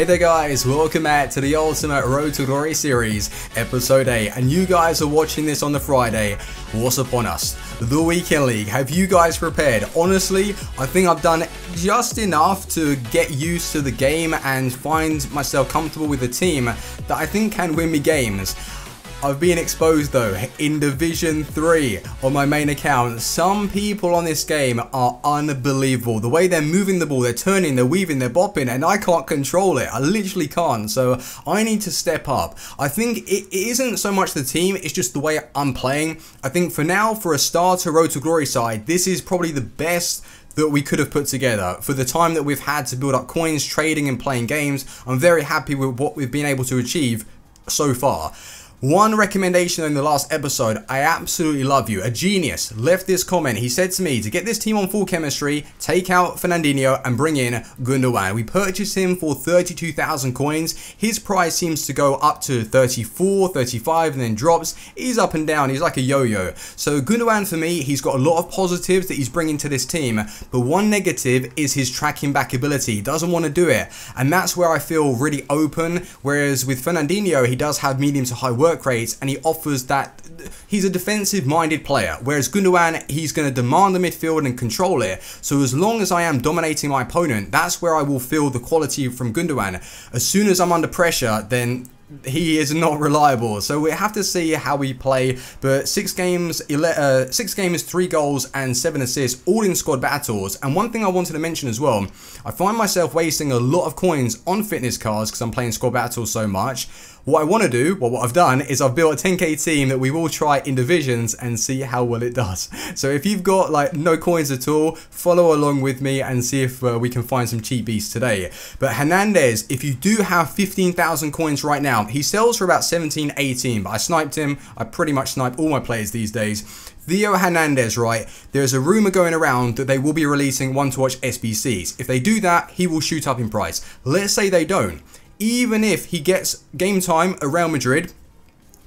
Hey there guys, welcome back to the Ultimate Road to Glory series, episode 8, and you guys are watching this on the Friday. What's upon us? The Weekend League. Have you guys prepared? Honestly, I think I've done just enough to get used to the game and find myself comfortable with a team that I think can win me games. I've been exposed though in Division 3 on my main account. Some people on this game are unbelievable. The way they're moving the ball, they're turning, they're weaving, they're bopping, and I can't control it. I literally can't. So I need to step up. I think it isn't so much the team, it's just the way I'm playing. I think for now, for a star to Road to Glory side, this is probably the best that we could have put together. For the time that we've had to build up coins, trading and playing games, I'm very happy with what we've been able to achieve so far. One recommendation in the last episode, I absolutely love you. A genius left this comment. He said to me to get this team on full chemistry, take out Fernandinho and bring in Gundogan. We purchased him for 32,000 coins. His price seems to go up to 34, 35 and then drops. He's up and down. He's like a yo-yo. So Gundogan for me, he's got a lot of positives that he's bringing to this team. But one negative is his tracking back ability. He doesn't want to do it. And that's where I feel really open. Whereas with Fernandinho, he does have medium to high work work rates and he offers that he's a defensive minded player whereas Gundogan he's going to demand the midfield and control it so as long as I am dominating my opponent that's where I will feel the quality from Gundogan as soon as I'm under pressure then he is not reliable. So we have to see how we play. But six games, uh, six games, three goals, and seven assists, all in squad battles. And one thing I wanted to mention as well, I find myself wasting a lot of coins on fitness cards because I'm playing squad battles so much. What I want to do, well what I've done, is I've built a 10k team that we will try in divisions and see how well it does. So if you've got like no coins at all, follow along with me and see if uh, we can find some cheap beasts today. But Hernandez, if you do have 15,000 coins right now, he sells for about 17, 18, but I sniped him. I pretty much snipe all my players these days. Theo Hernandez, right, there's a rumor going around that they will be releasing one to watch SBCs. If they do that, he will shoot up in price. Let's say they don't even if he gets game time Real Madrid,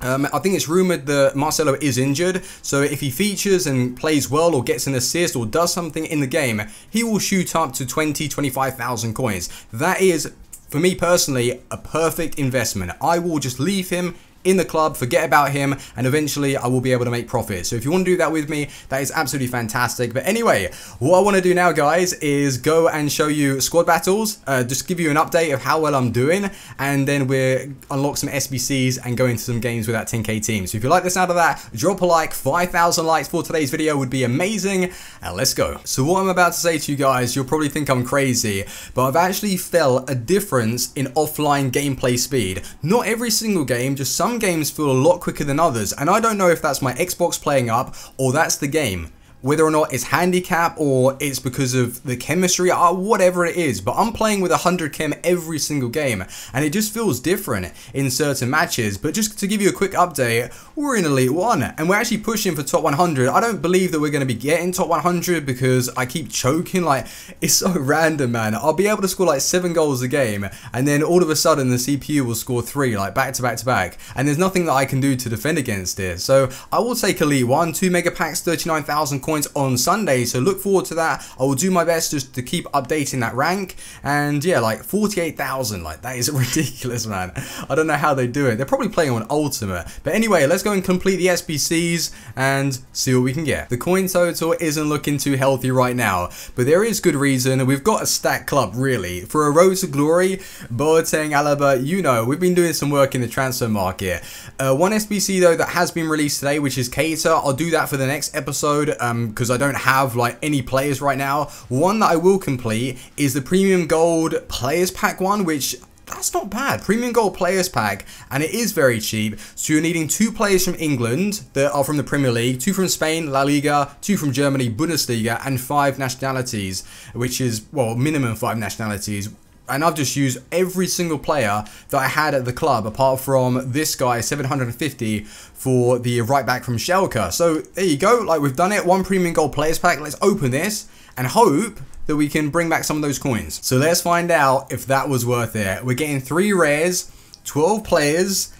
um, I think it's rumoured that Marcelo is injured, so if he features and plays well or gets an assist or does something in the game, he will shoot up to 20, 25,000 coins. That is, for me personally, a perfect investment. I will just leave him in the club, forget about him, and eventually I will be able to make profit. So if you want to do that with me, that is absolutely fantastic. But anyway, what I want to do now, guys, is go and show you squad battles, uh, just give you an update of how well I'm doing, and then we'll unlock some SBCs and go into some games with that 10k team. So if you like the sound of that, drop a like, 5,000 likes for today's video would be amazing, and let's go. So what I'm about to say to you guys, you'll probably think I'm crazy, but I've actually felt a difference in offline gameplay speed. Not every single game, just some some games feel a lot quicker than others, and I don't know if that's my Xbox playing up or that's the game whether or not it's handicap or it's because of the chemistry or whatever it is. But I'm playing with 100 chem every single game and it just feels different in certain matches. But just to give you a quick update, we're in Elite 1 and we're actually pushing for top 100. I don't believe that we're going to be getting top 100 because I keep choking. Like, it's so random, man. I'll be able to score like 7 goals a game and then all of a sudden the CPU will score 3, like back to back to back. And there's nothing that I can do to defend against it. So I will take Elite 1, 2 mega packs, 39,000 coins points on Sunday. So look forward to that. I will do my best just to keep updating that rank. And yeah, like 48,000, like that is ridiculous, man. I don't know how they do it. They're probably playing on Ultimate. But anyway, let's go and complete the SBCs and see what we can get. The coin total isn't looking too healthy right now, but there is good reason. We've got a stack club, really. For a Road to Glory, Boateng, Alaba, you know, we've been doing some work in the transfer market. Uh, one SBC, though, that has been released today, which is Keita. I'll do that for the next episode. Um, because I don't have like any players right now. One that I will complete is the Premium Gold Players Pack one, which that's not bad. Premium Gold Players Pack, and it is very cheap. So you're needing two players from England that are from the Premier League, two from Spain, La Liga, two from Germany, Bundesliga, and five nationalities, which is, well, minimum five nationalities and I've just used every single player that I had at the club apart from this guy 750 for the right back from Schalke. So there you go, like we've done it, one premium gold players pack. Let's open this and hope that we can bring back some of those coins. So let's find out if that was worth it. We're getting three rares, 12 players.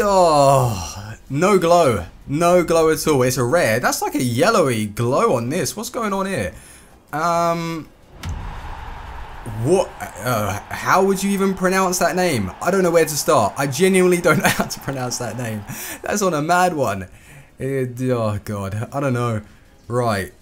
Oh, no glow. No glow at all. It's a rare. That's like a yellowy glow on this. What's going on here? Um, what? Uh, how would you even pronounce that name? I don't know where to start. I genuinely don't know how to pronounce that name. That's on a mad one. It, oh god, I don't know. Right,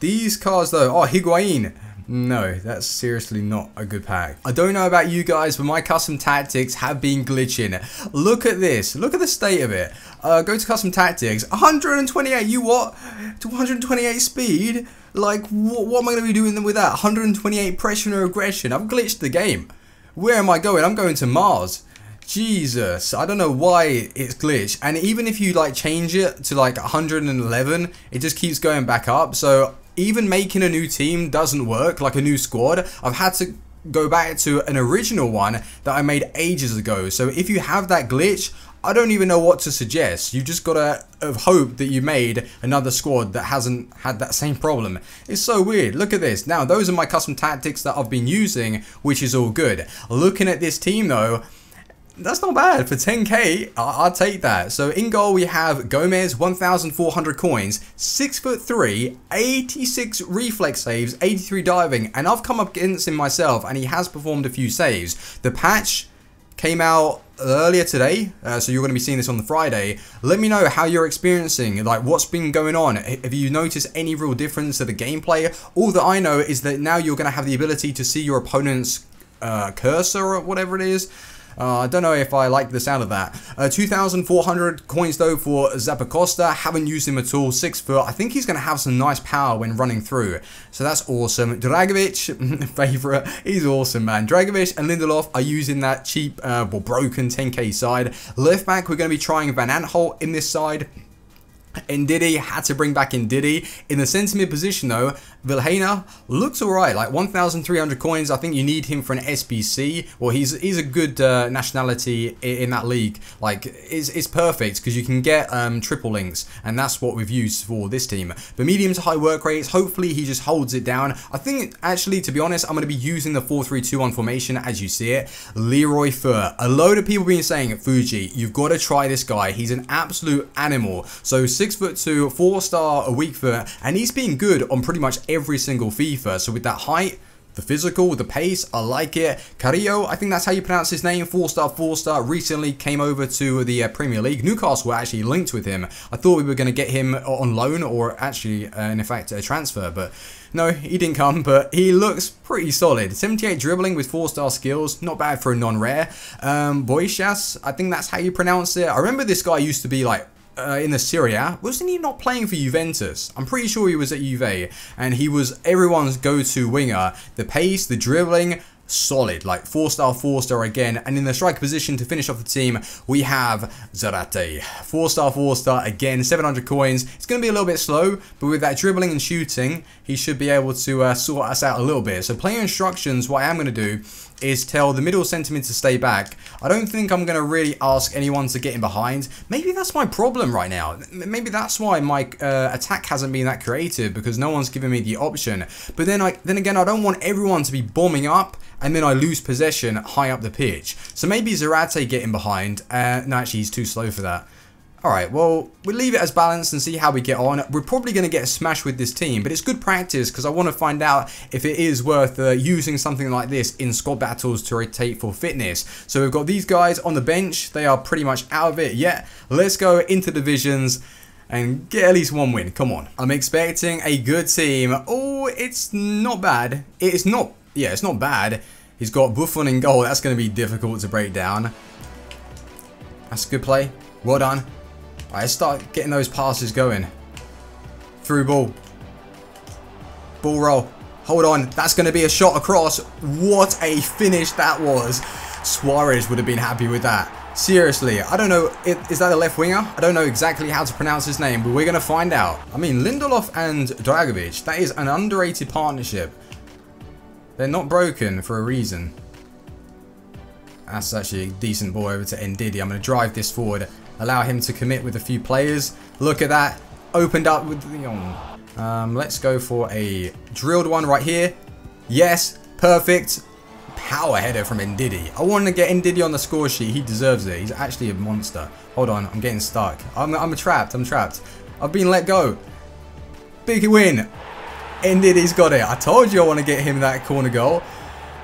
these cars though. Oh, Higuain. No, that's seriously not a good pack. I don't know about you guys, but my custom tactics have been glitching. Look at this. Look at the state of it. Uh, go to custom tactics. 128, you what? To 128 speed? Like, what, what am I going to be doing with that? 128 pressure and aggression. I've glitched the game. Where am I going? I'm going to Mars. Jesus, I don't know why it's glitched. And even if you like change it to like 111, it just keeps going back up. So even making a new team doesn't work, like a new squad. I've had to go back to an original one that I made ages ago. So if you have that glitch, I don't even know what to suggest. You just gotta hope that you made another squad that hasn't had that same problem. It's so weird. Look at this. Now, those are my custom tactics that I've been using, which is all good. Looking at this team though, that's not bad for 10k. I'll, take that. So in goal we have Gomez, 1,400 coins, six foot three, 86 reflex saves, 83 diving, and I've come up against him myself, and he has performed a few saves. The patch came out earlier today, uh, so you're going to be seeing this on the Friday. Let me know how you're experiencing, like what's been going on. Have you noticed any real difference to the gameplay? All that I know is that now you're going to have the ability to see your opponent's uh, cursor or whatever it is. Uh, I don't know if I like the sound of that. Uh, 2,400 coins though for Zappacosta. Haven't used him at all. Six foot. I think he's going to have some nice power when running through. So that's awesome. Dragovic, favorite. He's awesome, man. Dragovic and Lindelof are using that cheap, uh, well, broken 10k side. Left back, we're going to be trying Van Aanholt in this side. Ndidi had to bring back Ndidi. In the centre mid position though, Vilhena looks alright, like 1,300 coins. I think you need him for an SBC. Well, he's he's a good uh, nationality in, that league. Like, it's, it's perfect because you can get um, triple links, and that's what we've used for this team. But medium to high work rates, hopefully he just holds it down. I think, actually, to be honest, I'm going to be using the 4-3-2-1 formation as you see it. Leroy Fer. A load of people been saying, Fuji, you've got to try this guy. He's an absolute animal. So, 6 foot 2, 4 star a weak foot, and he's been good on pretty much every single FIFA. So with that height, the physical, the pace, I like it. Carrillo, I think that's how you pronounce his name. Four star, four star. Recently came over to the uh, Premier League. Newcastle were actually linked with him. I thought we were going to get him on loan or actually, uh, in effect, a transfer. But no, he didn't come. But he looks pretty solid. 78 dribbling with four star skills. Not bad for a non-rare. Um, Boishas, I think that's how you pronounce it. I remember this guy used to be like uh, in the Serie A, wasn't he not playing for Juventus? I'm pretty sure he was at Juve, and he was everyone's go-to winger. The pace, the dribbling, solid, like four star, four star again. And in the strike position to finish off the team, we have Zarate. Four star, four star again, 700 coins. It's going to be a little bit slow, but with that dribbling and shooting, he should be able to uh, sort us out a little bit. So player instructions, what I am going to do is tell the middle sentiment to stay back. I don't think I'm going to really ask anyone to get in behind. Maybe that's my problem right now. Maybe that's why my uh, attack hasn't been that creative because no one's given me the option. But then, I, then again, I don't want everyone to be bombing up and then I lose possession high up the pitch. So maybe Zarate getting behind. Uh, no, actually, he's too slow for that. Alright, well, we'll leave it as balanced and see how we get on. We're probably going to get a smash with this team, but it's good practice because I want to find out if it is worth uh, using something like this in squad battles to rotate for fitness. So we've got these guys on the bench. They are pretty much out of it yet. Let's go into divisions and get at least one win. Come on. I'm expecting a good team. Oh, it's not bad. It's not, yeah, it's not bad. He's got Buffon in goal. That's going to be difficult to break down. That's a good play. Well done. Alright, start getting those passes going. Through ball. Ball roll. Hold on. That's going to be a shot across. What a finish that was. Suarez would have been happy with that. Seriously, I don't know, is that a left winger? I don't know exactly how to pronounce his name, but we're going to find out. I mean, Lindelof and Dragovic, that is an underrated partnership. They're not broken for a reason. That's actually a decent ball over to Ndidi. I'm going to drive this forward allow him to commit with a few players. Look at that. Opened up with the... Um, let's go for a drilled one right here. Yes, perfect. Power header from Ndidi. I want to get Ndidi on the score sheet. He deserves it. He's actually a monster. Hold on, I'm getting stuck. I'm, I'm trapped. I'm trapped. I've been let go. Big win. Ndidi's got it. I told you I want to get him that corner goal.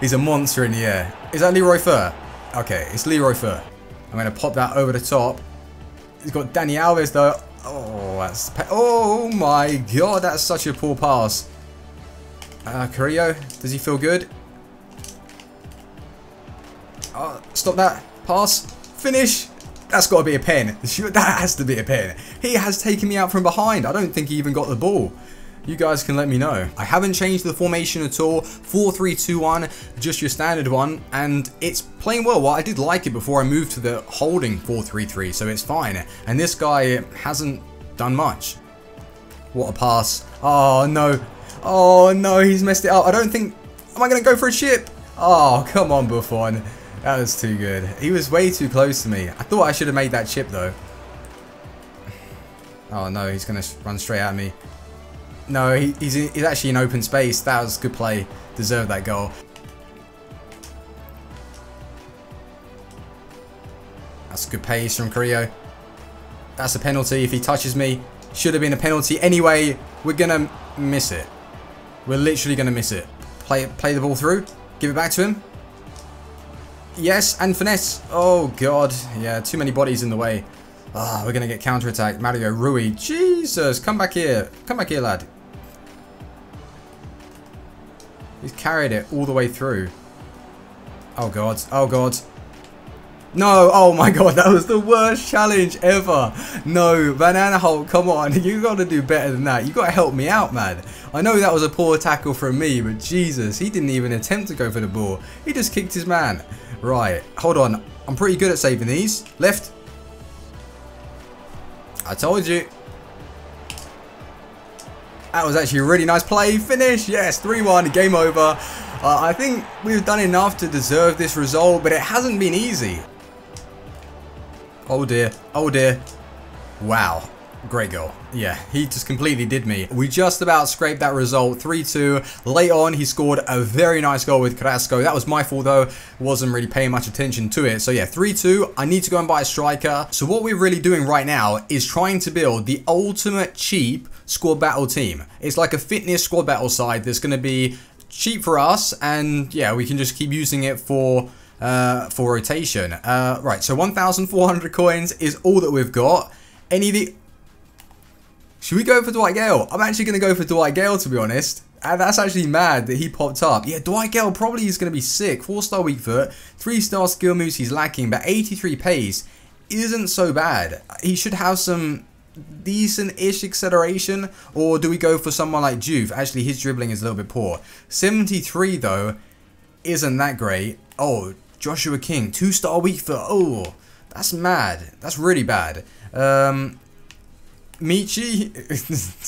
He's a monster in the air. Is that Leroy Fer? Okay, it's Leroy Fer. I'm going to pop that over the top. He's got Dani Alves though. Oh, that's... Oh my god, that's such a poor pass. Uh, Carrillo, does he feel good? Oh, stop that. Pass. Finish. That's got to be a pen. That has to be a pen. He has taken me out from behind. I don't think he even got the ball. You guys can let me know. I haven't changed the formation at all. 4-3-2-1, just your standard one, and it's playing well. Well, I did like it before I moved to the holding 4-3-3, so it's fine. And this guy hasn't done much. What a pass. Oh, no. Oh, no, he's messed it up. I don't think... Am I going to go for a chip? Oh, come on, Buffon. That was too good. He was way too close to me. I thought I should have made that chip, though. Oh, no, he's going to run straight at me. No, he, he's, he's actually in open space. That was good play. Deserved that goal. That's a good pace from Carrillo. That's a penalty if he touches me. Should have been a penalty. Anyway, we're going to miss it. We're literally going to miss it. Play, play the ball through. Give it back to him. Yes, and finesse. Oh, God. Yeah, too many bodies in the way. Ah, oh, we're going to get counter-attacked. Mario Rui. Jesus, come back here. Come back here, lad. He's carried it all the way through. Oh, God. Oh, God. No, oh my god, that was the worst challenge ever. No, Banana Hulk, come on, you gotta do better than that. You gotta help me out, man. I know that was a poor tackle from me, but Jesus, he didn't even attempt to go for the ball. He just kicked his man. Right, hold on. I'm pretty good at saving these. Left. I told you. That was actually a really nice play. Finish. Yes, 3-1. Game over. Uh, I think we've done enough to deserve this result, but it hasn't been easy. Oh dear. Oh dear. Wow. Great goal. Yeah, he just completely did me. We just about scraped that result 3-2. Late on, he scored a very nice goal with Carrasco. That was my fault though. Wasn't really paying much attention to it. So yeah, 3-2. I need to go and buy a striker. So what we're really doing right now is trying to build the ultimate cheap squad battle team. It's like a fitness squad battle side that's going to be cheap for us. And yeah, we can just keep using it for uh, for rotation. Uh, right, so 1,400 coins is all that we've got. Any of the... Should we go for Dwight Gayle? I'm actually going to go for Dwight Gayle, to be honest. And that's actually mad that he popped up. Yeah, Dwight Gayle probably is going to be sick. 4-star weak foot, 3-star skill moves he's lacking, but 83 pace isn't so bad. He should have some decent-ish acceleration, or do we go for someone like Juve? Actually, his dribbling is a little bit poor. 73, though, isn't that great. Oh, Joshua King, two-star weak foot. Oh, that's mad. That's really bad. Um, Michy,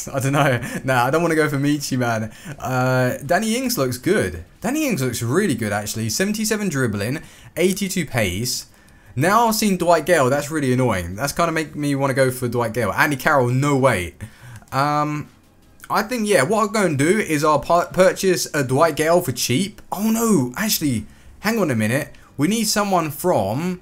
I don't know. Nah, I don't want to go for Michy, man. Uh, Danny Ings looks good. Danny Ings looks really good, actually. 77 dribbling, 82 pace. Now I've seen Dwight Gayle. that's really annoying. That's kind of make me want to go for Dwight Gayle. Andy Carroll, no way. Um, I think, yeah, what I'm going to do is I'll purchase a Dwight Gayle for cheap. Oh, no, actually, hang on a minute. We need someone from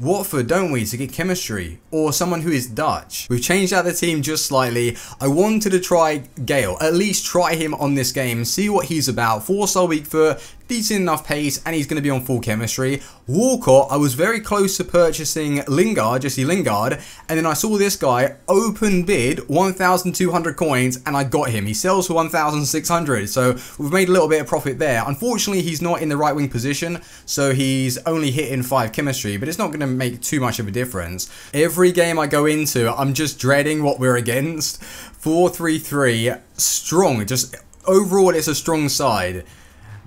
Watford, don't we, to get chemistry? Or someone who is Dutch. We've changed out the team just slightly. I wanted to try Gayle, at least try him on this game, see what he's about. Four star weak foot, decent enough pace, and he's going to be on full chemistry. Walcott, I was very close to purchasing Lingard, Jesse Lingard, and then I saw this guy open bid 1,200 coins, and I got him. He sells for 1,600, so we've made a little bit of profit there. Unfortunately, he's not in the right wing position, so he's only hitting 5 chemistry, but it's not going to make too much of a difference. Every game I go into, I'm just dreading what we're against. 4-3-3, strong, just overall it's a strong side.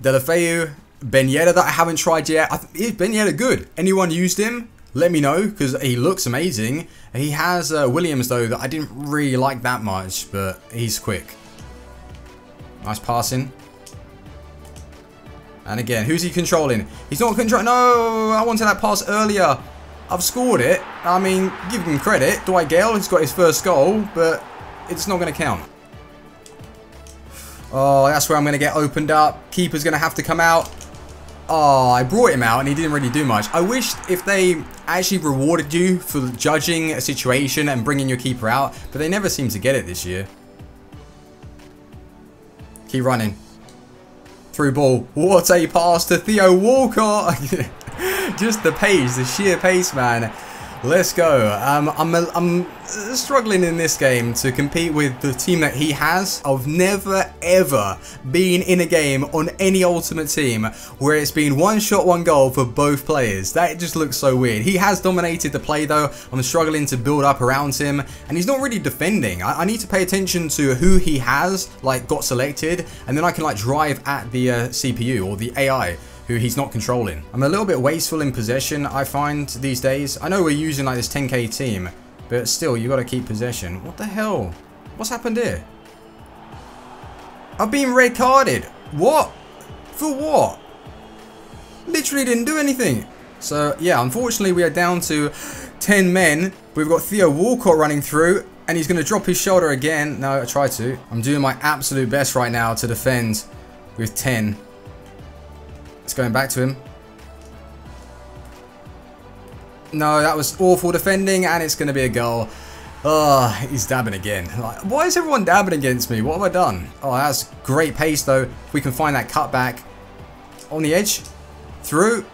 Deulofeu, Ben Yedder that I haven't tried yet. is Ben Yedder good? Anyone used him? Let me know because he looks amazing. He has uh, Williams though that I didn't really like that much, but he's quick. Nice passing. And again, who's he controlling? He's not controlling. No, I wanted that pass earlier. I've scored it. I mean, give him credit. Dwight Gayle has got his first goal, but it's not going to count. Oh, that's where I'm going to get opened up. Keeper's going to have to come out. Oh, I brought him out and he didn't really do much. I wish if they actually rewarded you for judging a situation and bringing your keeper out, but they never seem to get it this year. Keep running. Through ball. What a pass to Theo Walcott. Just the pace, the sheer pace, man. Let's go. Um, I'm, I'm struggling in this game to compete with the team that he has. I've never ever been in a game on any ultimate team where it's been one shot, one goal for both players. That just looks so weird. He has dominated the play though. I'm struggling to build up around him and he's not really defending. I, I need to pay attention to who he has like got selected and then I can like drive at the uh, CPU or the AI who he's not controlling. I'm a little bit wasteful in possession, I find, these days. I know we're using like this 10k team, but still, you gotta keep possession. What the hell? What's happened here? I've been red carded. What? For what? Literally didn't do anything. So, yeah, unfortunately, we are down to 10 men. We've got Theo Walcott running through, and he's going to drop his shoulder again. No, I try to. I'm doing my absolute best right now to defend with 10. It's going back to him. No, that was awful defending, and it's going to be a goal. Oh, he's dabbing again. Like, why is everyone dabbing against me? What have I done? Oh, that's great pace, though. If we can find that cutback. On the edge. Through.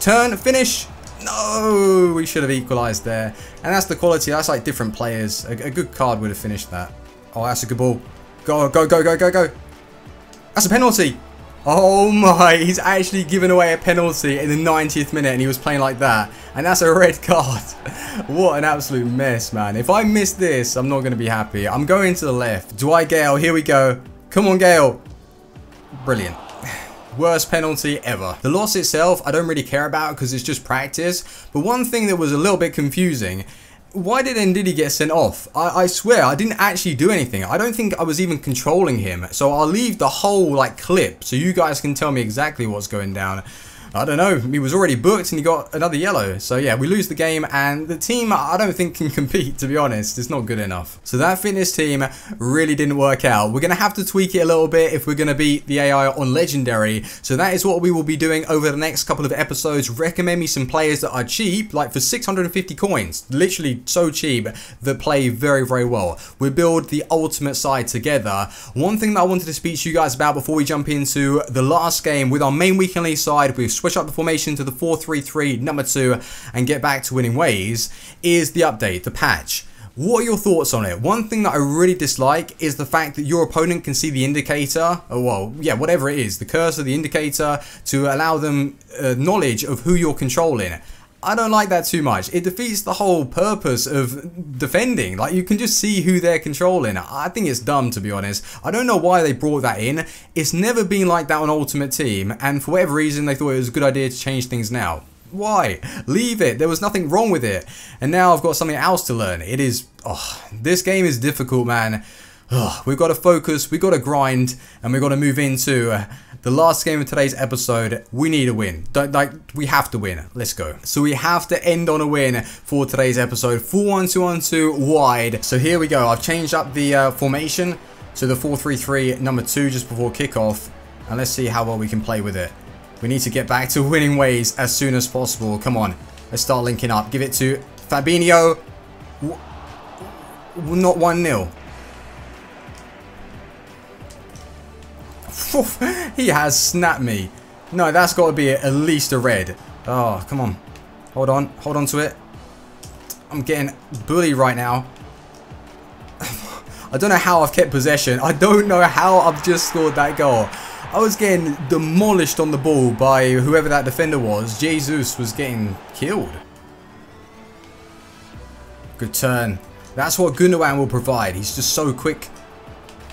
Turn. Finish. No, we should have equalised there. And that's the quality. That's like different players. A, a, good card would have finished that. Oh, that's a good ball. Go, go, go, go, go, go. That's a penalty. Oh my, he's actually given away a penalty in the 90th minute and he was playing like that. And that's a red card. what an absolute mess, man. If I miss this, I'm not going to be happy. I'm going to the left. Dwight Gayle, here we go. Come on, Gayle. Brilliant. Worst penalty ever. The loss itself, I don't really care about because it's just practice. But one thing that was a little bit confusing why did Ndidi get sent off? I, I, swear, I didn't actually do anything. I don't think I was even controlling him. So I'll leave the whole like clip so you guys can tell me exactly what's going down. I don't know, he was already booked and he got another yellow. So yeah, we lose the game and the team I don't think can compete, to be honest. It's not good enough. So that fitness team really didn't work out. We're going to have to tweak it a little bit if we're going to beat the AI on Legendary. So that is what we will be doing over the next couple of episodes. Recommend me some players that are cheap, like for 650 coins. Literally so cheap that play very, very well. We build the ultimate side together. One thing that I wanted to speak to you guys about before we jump into the last game with our main league side with switch up the formation to the 4-3-3 number 2 and get back to winning ways is the update, the patch. What are your thoughts on it? One thing that I really dislike is the fact that your opponent can see the indicator, or well, yeah, whatever it is, the cursor, the indicator, to allow them uh, knowledge of who you're controlling. I don't like that too much. It defeats the whole purpose of defending. Like, you can just see who they're controlling. I think it's dumb, to be honest. I don't know why they brought that in. It's never been like that on Ultimate Team, and for whatever reason, they thought it was a good idea to change things now. Why? Leave it. There was nothing wrong with it. And now I've got something else to learn. It is... Oh, this game is difficult, man. Oh, we've got to focus, we've got to grind, and we've got to move into... Uh, the last game of today's episode, we need a win. Don't, like, we have to win. Let's go. So we have to end on a win for today's episode. 4-1-2-1-2 wide. So here we go. I've changed up the uh, formation to the 4-3-3 number 2 just before kickoff. And let's see how well we can play with it. We need to get back to winning ways as soon as possible. Come on. Let's start linking up. Give it to Fabinho. Not 1-0. He has snapped me. No, that's got to be at least a red. Oh, come on. Hold on. Hold on to it. I'm getting bullied right now. I don't know how I've kept possession. I don't know how I've just scored that goal. I was getting demolished on the ball by whoever that defender was. Jesus was getting killed. Good turn. That's what Gundogan will provide. He's just so quick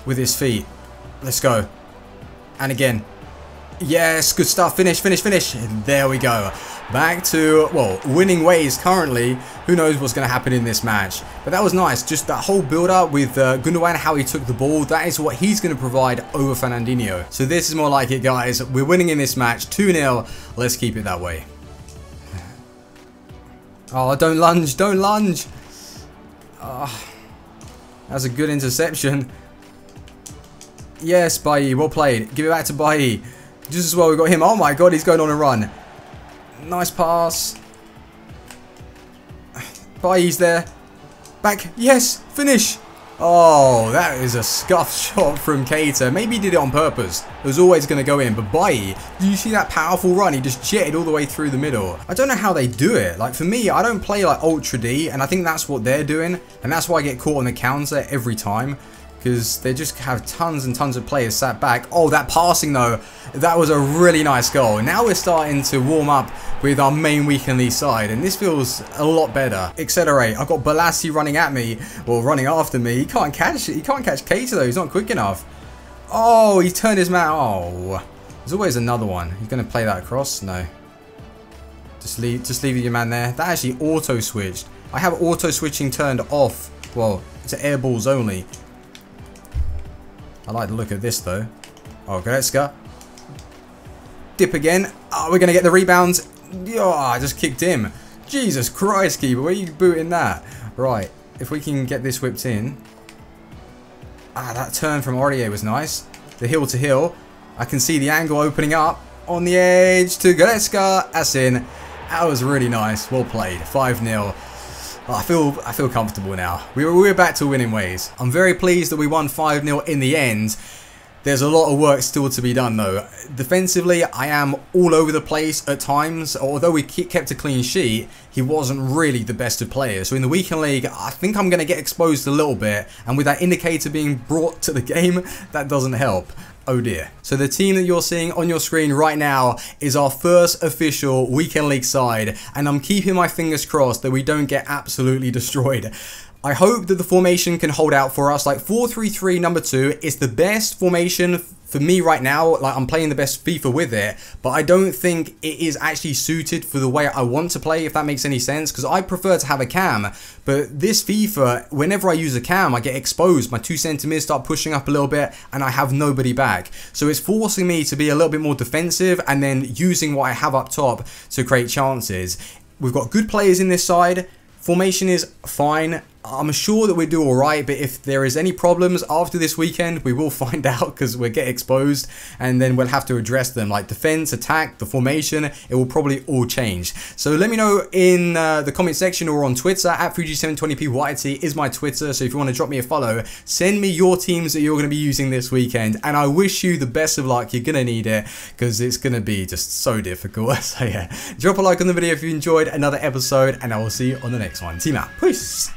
with his feet. Let's go. And again. Yes, good stuff. Finish, finish, finish. There we go. Back to, well, winning ways currently. Who knows what's going to happen in this match. But that was nice. Just that whole build-up with uh, Gundogan, how he took the ball. That is what he's going to provide over Fernandinho. So this is more like it, guys. We're winning in this match. 2-0. Let's keep it that way. Oh, don't lunge. Don't lunge. Oh, that's a good interception. Yes, Bailly, well played. Give it back to Bailly. Just as well we got him. Oh my god, he's going on a run. Nice pass. Bailly's there. Back. Yes, finish. Oh, that is a scuff shot from Keita. Maybe he did it on purpose. It was always going to go in. But Bailly, did you see that powerful run? He just jetted all the way through the middle. I don't know how they do it. Like, for me, I don't play like Ultra D. And I think that's what they're doing. And that's why I get caught on the counter every time because they just have tons and tons of players sat back. Oh, that passing though, that was a really nice goal. Now we're starting to warm up with our main league side, and this feels a lot better. Accelerate. I've got Bolasie running at me, or running after me. He can't catch it. He can't catch Keita though. He's not quick enough. Oh, he turned his man. Oh, there's always another one. He's going to play that across? No. Just leave, just leave your man there. That actually auto switched. I have auto switching turned off. Well, to air balls only. I like the look of this though. Oh, Goretzka. Dip again. Oh, we're going to get the rebounds. Oh, I just kicked him. Jesus Christ, keeper. Where are you booting that? Right. If we can get this whipped in. Ah, that turn from Aurier was nice. The hill to hill. I can see the angle opening up. On the edge to Goretzka. That's in. That was really nice. Well played. 5-0. Oh, I feel I feel comfortable now. We we're back to winning ways. I'm very pleased that we won 5-0 in the end. There's a lot of work still to be done though. Defensively, I am all over the place at times. Although we kept a clean sheet, he wasn't really the best of players. So in the weekend league, I think I'm going to get exposed a little bit. And with that indicator being brought to the game, that doesn't help oh dear. So the team that you're seeing on your screen right now is our first official Weekend League side, and I'm keeping my fingers crossed that we don't get absolutely destroyed. I hope that the formation can hold out for us. Like 4-3-3 number 2 is the best formation for me right now, like I'm playing the best FIFA with it, but I don't think it is actually suited for the way I want to play, if that makes any sense, because I prefer to have a cam, but this FIFA, whenever I use a cam, I get exposed, my two centimeters start pushing up a little bit, and I have nobody back. So it's forcing me to be a little bit more defensive, and then using what I have up top to create chances. We've got good players in this side, formation is fine, I'm sure that we do alright, but if there is any problems after this weekend, we will find out because we'll get exposed and then we'll have to address them. Like defense, attack, the formation, it will probably all change. So let me know in uh, the comment section or on Twitter, at Fuji720pYT is my Twitter. So if you want to drop me a follow, send me your teams that you're going to be using this weekend. And I wish you the best of luck. You're going to need it because it's going to be just so difficult. so yeah, drop a like on the video if you enjoyed another episode and I will see you on the next one. Team out. Peace.